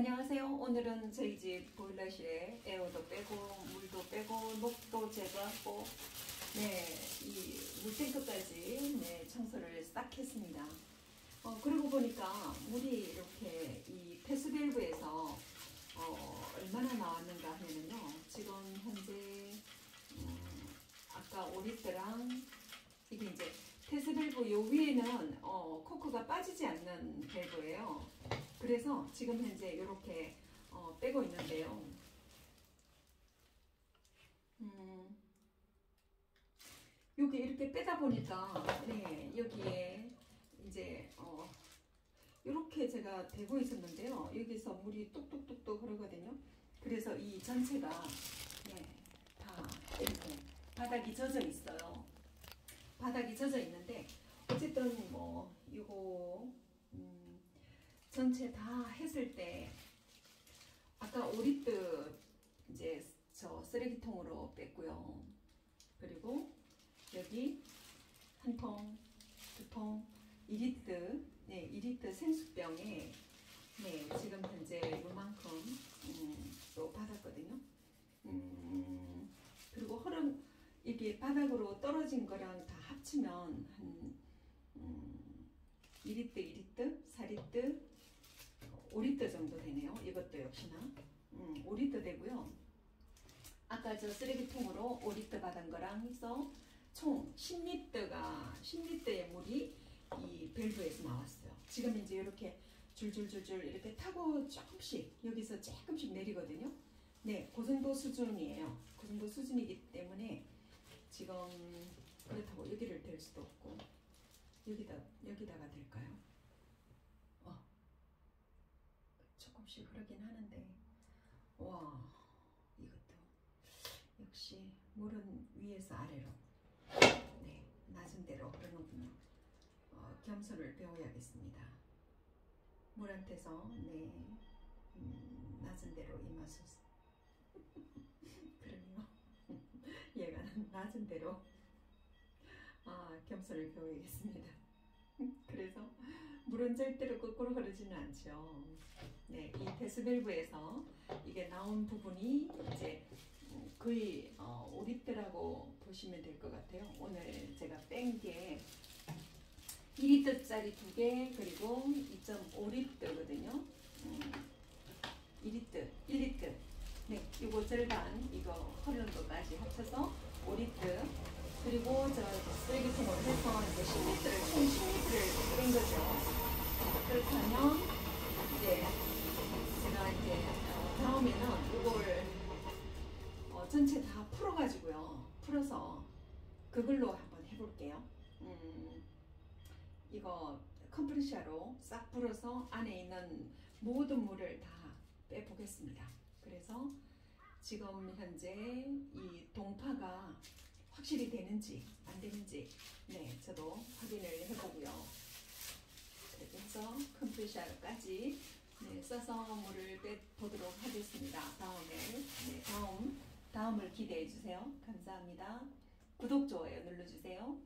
안녕하세요. 오늘은 저희 집 보일러실에 에어도 빼고 물도 빼고 녹도 제거하고 네, 이 물탱크까지 네, 청소를 싹 했습니다. 어, 그러고 보니까 물이 이렇게 이 패스밸브에서 어, 얼마나 나왔는가 하면요. 지금 현재 음, 아까 5리터랑 이게 이제 패스밸브 요 위에는 어, 코크가 빠지지 않는 밸브예요. 그래서 지금 현재 이렇게 어, 빼고 있는데요. 음, 여기 이렇게 빼다 보니까 네 여기에 이제 어, 이렇게 제가 대고 있었는데요. 여기서 물이 뚝뚝뚝뚝 흐르거든요. 그래서 이 전체가 네, 다 이렇게 바닥이 젖어 있어요. 바닥이 젖어 있는데 어쨌든 뭐 이거 음, 전체 다 했을 때 아까 5리터 이제 저 쓰레기통으로 뺐고요. 그리고 여기 한 통, 두 통, 2리터, 네, 2리터 생수병에 네, 지금 현재 요만큼 음, 또 받았거든요. 음, 그리고 흐름 이게 바닥으로 떨어진 거랑 다 합치면 한 음, 2리터, 2리터, 4리터, 5리터 정도 되네요. 이것도 역시나 음, 5리터 되고요. 아까 저 쓰레기통으로 5리터 받은 거랑 해서 총 10리터가 10리터의 물이 이 밸브에서 나왔어요. 지금 이제 이렇게 줄줄줄줄 이렇게 타고 조금씩 여기서 조금씩 내리거든요. 네, 그 정도 수준이에요. 그 정도 수준이기 때문에 지금 그렇다고 여기를 댈 수도 없고 여기다 여기다가 될까요? 어, 조금씩 흐르긴 하는데 와 역시 물은 위에서 아래로 네 낮은 데로 흐르는군요. 어, 겸손을 배워야겠습니다. 물한테서 네 음, 낮은 데로 임하소서. 그러네요. 얘가 낮은 데로 아 겸손을 배워야겠습니다. 그래서 물은 절대로 거꾸로 흐르지는 않죠. 네, 이 데스밸브에서 이게 나온 부분이 이제 거의 어, 5리터라고 보시면 될 것 같아요. 오늘 제가 뺀게 2리터짜리 두 개 그리고 2.5리터거든요. 음, 2리터, 1리터. 네, 이거 절반 이거 것까지 합쳐서 5리터. 그리고 저 쓰레기통으로 해서 이제 10리터를 총 10리터를 뺀 거죠. 그렇다면 풀어가지고요. 풀어서 그걸로 한번 해볼게요. 음, 이거 컴프레셔로 싹 불어서 안에 있는 모든 물을 다 빼보겠습니다. 그래서 지금 현재 이 동파가 확실히 되는지 안 되는지 네 저도 확인을 해보고요. 그래서 컴프레셔까지 네, 써서 물을 빼보도록 하겠습니다. 다음에 네, 다음 다음을 기대해 주세요. 감사합니다. 구독 좋아요 눌러주세요.